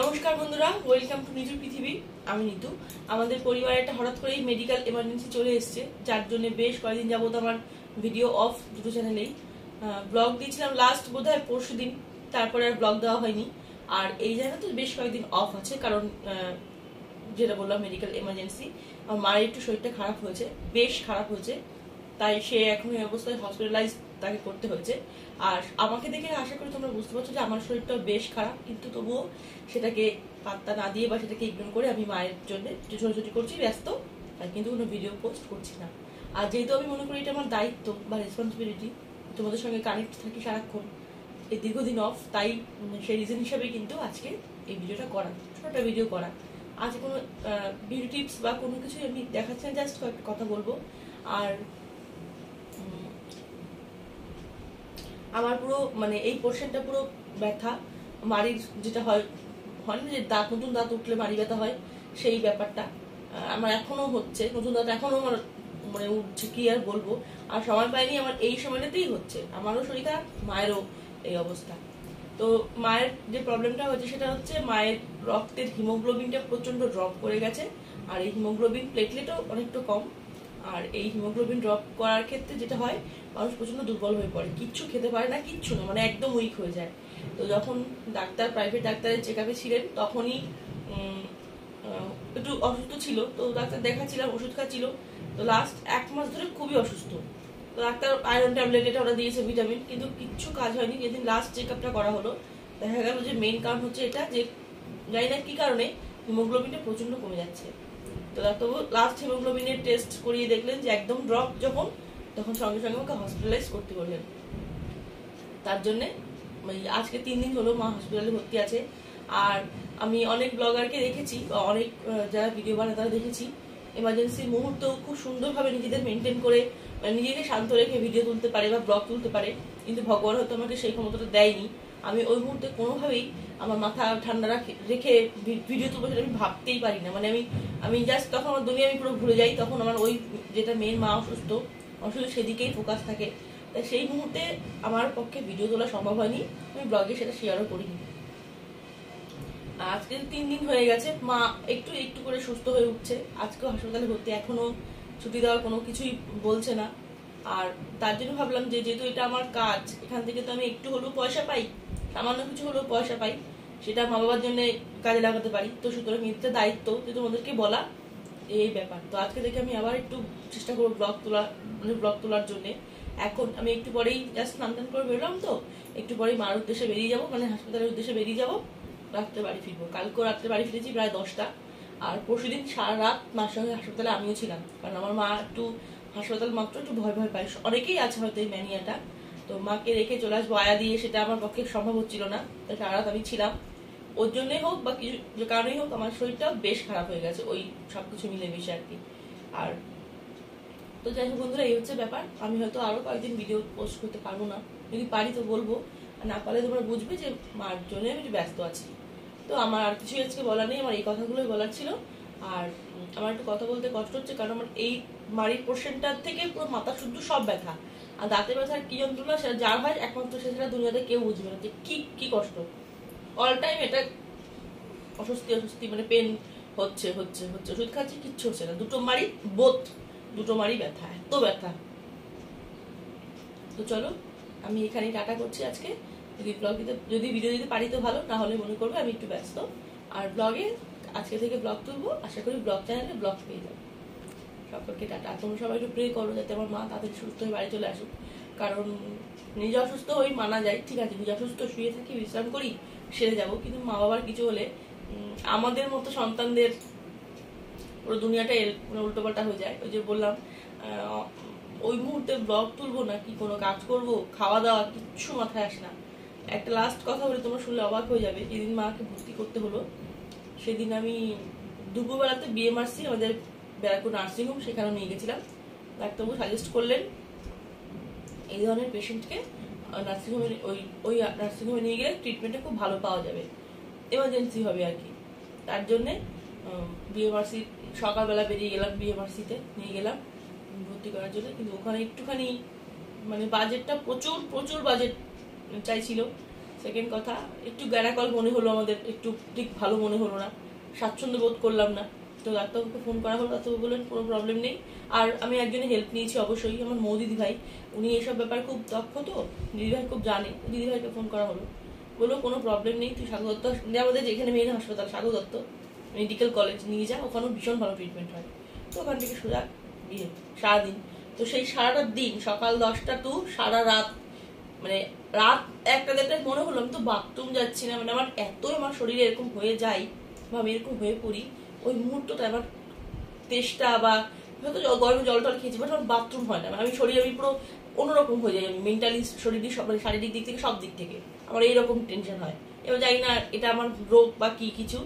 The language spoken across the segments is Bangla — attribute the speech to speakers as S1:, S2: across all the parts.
S1: নমস্কার বন্ধুরা ওয়েলকাম টু নিজু পৃথিবী আমি নিতু। আমাদের পরিবারে একটা হঠাৎ করেই মেডিকেল এমার্জেন্সি চলে এসেছে, যার জন্য বেশ কয়েকদিন যাবত আমার ভিডিও অফ দুটো চ্যানেলেই ব্লগ দিয়েছিলাম লাস্ট বোধ হয় পরশু দিন, তারপরে আর ব্লগ দেওয়া হয়নি। আর এই জায়গা তো বেশ কয়েকদিন অফ আছে, কারণ যেটা বললাম মেডিকেল এমার্জেন্সি আমার মায়ের একটু শরীরটা খারাপ হয়েছে, বেশ খারাপ হয়েছে। তাই সে এখন এই অবস্থায় হসপিটালাইজ তাকে করতে হয়েছে। আর আমাকে দেখে আশা করি তোমরা বুঝতে পারছ যে আমার শরীরটা বেশ খারাপ, কিন্তু তবুও সেটাকে পাত্তা না দিয়ে বা সেটাকে ইগনোর করে আমি মায়ের জন্য একটু ছোটাছুটি করছি, ব্যস্ত তাই কিন্তু কোনো ভিডিও পোস্ট করছি না। আর যেহেতু আমি মনে করি এটা আমার দায়িত্ব বা রেসপন্সিবিলিটি তোমাদের সঙ্গে কানেক্ট থাকি সারাক্ষণ, এই দীর্ঘদিন অফ তাই সেই রিজন হিসাবে কিন্তু আজকে এই ভিডিওটা করা, ছোটটা ভিডিও করা। আজ কোনো বিউটি টিপস বা কোনো কিছু আমি দেখাচ্ছি না জাস্ট কয়েকটা কথা বলব। আর আমার পুরো মানে এই পোর্শনটা পুরো ব্যথা। মাড়ির যেটা হয় হয় না যে দাঁত নতুন দাঁত উঠলে মাড়ি ব্যথা হয়, সেই ব্যাপারটা। আমার এখনও হচ্ছে, নতুন দাঁত এখনও আমার মানে উঠছে, কি আর বলব? আর সময় পাইনি, আমার এই সময়টাতেই হচ্ছে। আমারও শরীর খারাপ মায়েরও এই অবস্থা। তো মায়ের যে প্রবলেমটা হচ্ছে সেটা হচ্ছে মায়ের রক্তের হিমোগ্লোবিনটা প্রচণ্ড ড্রপ করে গেছে। আর এই হিমোগ্লোবিন প্লেটলেটও অনেকটা কম। আর এই হিমোগ্লোবিন ড্রপ করার ক্ষেত্রে যেটা হয়, মানুষ প্রচণ্ড দুর্বল হয়ে পড়ে। কিচ্ছু খেতে পারে না, কিচ্ছু না মানে একদম উইক হয়ে যায়। তো যখন ডাক্তার প্রাইভেট ডাক্তারের চেক আপে ছিলেন, তখনই একটু অসুস্থ ছিল। তো ডাক্তার দেখাচ্ছিলাম, ওষুধ খাচ্ছিল। তো লাস্ট এক মাস ধরে খুবই অসুস্থ। তো ডাক্তার আয়রন ট্যাবলেট এটা ওরা দিয়েছে ভিটামিন কিন্তু কিচ্ছু কাজ হয়নি। যেদিন লাস্ট চেক আপটা করা হলো, দেখা গেল যে মেইন কারণ হচ্ছে এটা, যে, জানি না কি কারণে হিমোগ্লোবিনটা প্রচণ্ড কমে যাচ্ছে। তো লাস্ট হিমোগ্লোবিনের টেস্ট করিয়ে দেখলেন যে একদম ড্রপ যখন, তখন সঙ্গে সঙ্গে ওকে হসপিটালাইজ করতে বললেন। তার জন্যে আজকে তিন দিন হলো মা হসপিটালে ভর্তি আছে। আর আমি অনেক ব্লগারকে দেখেছি, বা অনেক যারা ভিডিও বানায় তারা দেখেছি। এমার্জেন্সির মুহূর্ত খুব সুন্দরভাবে নিজেদের মেনটেন করে মানে নিজেকে শান্ত রেখে ভিডিও তুলতে পারে বা ব্লগ তুলতে পারে। কিন্তু ভগবান হয়তো আমাকে সেই ক্ষমতাটা দেয়নি। আমি ওই মুহূর্তে কোনোভাবেই আমার মাথা ঠান্ডা রাখে- রেখে ভি- ভিডিও তুলবো সেটা আমি ভাবতেই পারি না। মানে আমি আমি জাস্ট তখন আমার দুনিয়া আমি পুরো ভুলে যাই, তখন আমার ওই যেটা মেয়ের মা অসুস্থ অসুস্থ সেদিকেই ফোকাস থাকে। তাই সেই মুহূর্তে আমার পক্ষে ভিডিও তোলা সম্ভব হয়নি, আমি ব্লগে সেটা শেয়ারও করিনি। আজকে তিন দিন হয়ে গেছে, মা একটু একটু করে সুস্থ হয়ে উঠছে। আজকেও হাসপাতালে ভর্তি, এখনও ছুটি দেওয়ার কোনো কিছুই বলছে না। আর তার জন্য ভাবলাম যে যেহেতু এটা আমার কাজ, এখান থেকে তো আমি একটু হলেও পয়সা পাই সামান্য কিছু হলেও পয়সা পাই, সেটা মা বাবার জন্য কাজে লাগাতে পারি। তো সুতরাং এটা দায়িত্ব যে তোমাদেরকে বলা এই ব্যাপার। তো আজকে থেকে আমি আবার একটু চেষ্টা করব ব্লগ তোলা মানে ব্লগ তোলার জন্য। এখন আমি একটু পরেই জাস্ট স্নান টান করে বেরোলাম তো, একটু পরেই মার উদ্দেশ্যে বেরিয়ে যাব মানে হাসপাতালের উদ্দেশ্যে বেরিয়ে যাব, রাত্রে বাড়ি ফিরবো। কালকেও রাত্রে বাড়ি ফিরেছি প্রায় দশটা। আর পরশুদিন সারা রাত মার সঙ্গে হাসপাতালে আমিও ছিলাম। কারণ আমার মা একটু হাসপাতাল মাত্র একটু ভয় ভয় পায়। অনেকেই আছে হয়তো এই ম্যানিয়াটা তো মাকে রেখে চলে আসব, আয়া দিয়ে সেটা আমার পক্ষে সম্ভব হচ্ছিল না। সারা রাত আমি ছিলাম। ওর জন্যই হোক বা কিছু কারণেই হোক, আমার শরীরটা বেশ খারাপ হয়ে গেছে, ওই সবকিছু মিলে মিশে আর কি। আর তো যাই হোক বন্ধুরা, এই হচ্ছে ব্যাপার। আমি হয়তো আরও কয়েকদিন ভিডিও পোস্ট করতে পারব না। যদি পারি তো বলব। না পারলে তোমরা বুঝবে যে মার জন্য আমি ব্যস্ত আছি। তো আমার আর কিছুই আজকে বলার নেই, আমার এই কথাগুলোই বলার ছিল। আর আমার একটু কথা বলতে কষ্ট হচ্ছে, কারণ আমার এই মারির পোর্শনটার থেকে পুরো মাথা শুদ্ধ সব ব্যথা। আর দাঁতে ব্যথার কি যন্ত্রণা সেটা যার হয় একমাত্র সে সেটা দুনিয়াতে কেউ বুঝবে না যে কি কি কষ্ট। অল টাইম এটা অস্বস্তি অস্বস্তি মানে পেন হচ্ছে হচ্ছে হচ্ছে। ওষুধ খাচ্ছি, কিচ্ছু হচ্ছে না। দুটো মারি বোধ দুটো মারি ব্যথা, এত ব্যথা। তো চলো, আমি এখানেই টাটা করছি আজকে। যদি ব্লগ দিতে, যদি ভিডিও দিতে পারি তো ভালো, না হলে মনে করবে আমি একটু ব্যস্ত। আর ব্লগে আজকে থেকে ব্লগ তুলবো। আশা করি ব্লগ চ্যানেলে ব্লগ পেয়ে যাব। সকলকে টাটা তোমরা সবাই একটু প্রে করো যাতে আমার মা তাড়াতাড়ি সুস্থ হয়ে বাড়ি চলে আসুক। কারণ নিজে অসুস্থ হই মানা যায়, ঠিক আছে, নিজে অসুস্থ শুয়ে থাকি, বিশ্রাম করি, সেরে যাব। কিন্তু মা বাবার কিছু হলে আমাদের মতো সন্তানদের পুরো দুনিয়াটা উল্টোপাল্টা হয়ে যায়। ওই যে বললাম ওই মুহূর্তে ব্লগ তুলবো না কি কোনো কাজ করব খাওয়া দাওয়া কিচ্ছু মাথায় আসে না। একটা লাস্ট কথা বলে, তোমরা শুনলে অবাক হয়ে যাবে। যেদিন মাকে ভর্তি করতে হলো, সেদিন আমি দুপুরবেলাতে বিএমআরসি আমাদের ব্যারাকপুর নার্সিংহোম সেখানে নিয়ে গেছিলাম। ডাক্তারবাবু সাজেস্ট করলেন এই ধরনের পেশেন্টকে নার্সিংহোমে ওই ওই নার্সিংহোমে নিয়ে গেলে ট্রিটমেন্টটা খুব ভালো পাওয়া যাবে। এমার্জেন্সি হবে আর কি। তার জন্যে বিএমআরসি সকালবেলা বেরিয়ে গেলাম বিএমআরসিতে নিয়ে গেলাম, ভর্তি করার জন্য। কিন্তু ওখানে একটুখানি মানে বাজেটটা প্রচুর প্রচুর বাজেট চাইছিল। সেকেন্ড কথা, একটু গ্যারাকল মনে হলো আমাদের, একটু ঠিক ভালো মনে হলো না। স্বাচ্ছন্দ্য বোধ করলাম না। তো ডাক্তারবাবুকে ফোন করা হলো, ডাক্তারবাবু বললেন, কোনো প্রবলেম নেই। আর আমি একজনের হেল্প নিয়েছি অবশ্যই, আমার মৌ দিদি ভাই উনি এসব ব্যাপার খুব দক্ষ তো, দিদিভাই খুব জানে, দিদিভাইকে ফোন করা হলো। বলল, কোনো প্রবলেম নেই, তুই সাগর দত্ত আমাদের যেখানে মেন হাসপাতাল, সাগর দত্ত মেডিকেল কলেজ নিয়ে যা, ওখানেও ভীষণ ভালো ট্রিটমেন্ট হয়। তো ওখান থেকে সোজা বিয়ে সারাদিন। তো সেই সারাটা দিন, সকাল দশটা টু সারা রাত মানে রাত একটা দেড়টায় মনে হলো, আমি তো বাথরুম যাচ্ছি না মানে আমার এতই আমার শরীরে এরকম হয়ে যায়, বা আমি এরকম হয়ে পড়ি ওই মুহূর্তটা আমার তেষ্টা বা হয়তো গরমে জল টল খেয়েছি বাট আমার বাথরুম হয় না। মানে আমি শরীর আমি পুরো অন্যরকম হয়ে যাই আমি মেন্টালি শরীরই সব মানে শারীরিক দিক থেকে সব দিক থেকে। আমার এইরকম টেনশন হয়। এবার জানি না এটা আমার রোগ বা কি কিছু।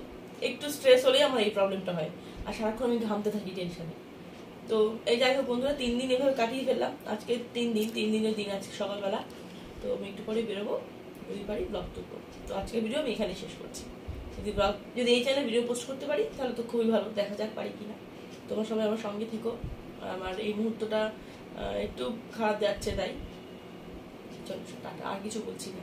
S1: একটু স্ট্রেস হলেই আমার এই প্রবলেমটা হয়। আর সারাক্ষণ আমি ঘামতে থাকি টেনশনে তো এই যাই হোক বন্ধুরা, তিন দিন এভাবে কাটিয়ে ফেললাম। আজকে তিন দিন, তিন দিনের দিন আজকে সকালবেলা। তো আমি একটু পরে বেরোবো। যদি পারি ব্লগ তো আজকের ভিডিও আমি এখানে শেষ করছি। যদি ব্লগ যদি এই চ্যানেলে ভিডিও পোস্ট করতে পারি, তাহলে তো খুবই ভালো। দেখা যাক পারি কিনা। তোমার সবাই আমার সঙ্গে থেকো। আমার এই মুহূর্তটা একটু খারাপ যাচ্ছে তাই। চলো, টাটা। আর কিছু বলছি না